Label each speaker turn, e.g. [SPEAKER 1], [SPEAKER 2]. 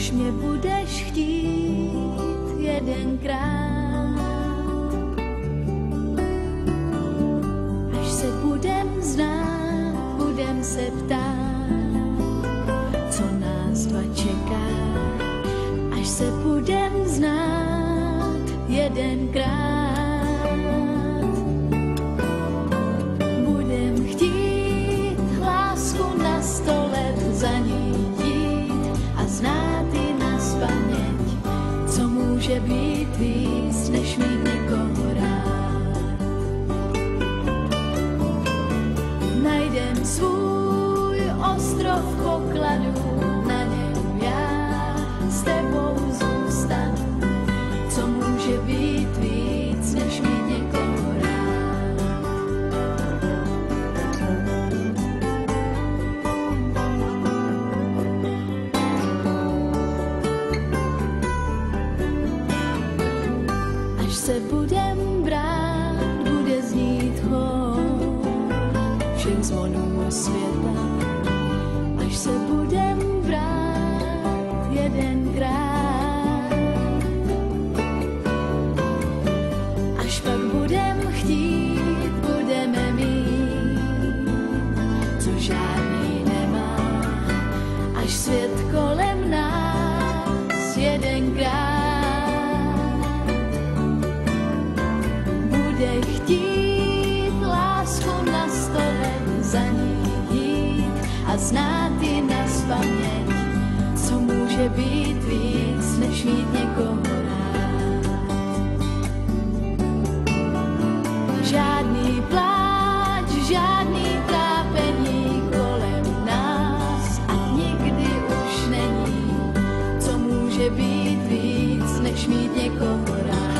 [SPEAKER 1] Až mě budeš chtít jedenkrát. Až se budem znát, budem se ptát, co nás dva čeká. Až se budem znát jedenkrát. Může být víc, než mít někoho rád. Najdem svůj ostrov pokladu, na něm zvonů světa. Až se budem znát ji na spaměť, co může být víc, než mít někoho rád. Žádný pláč, žádný trápení kolem nás a nikdy už není, co může být víc, než mít někoho rád.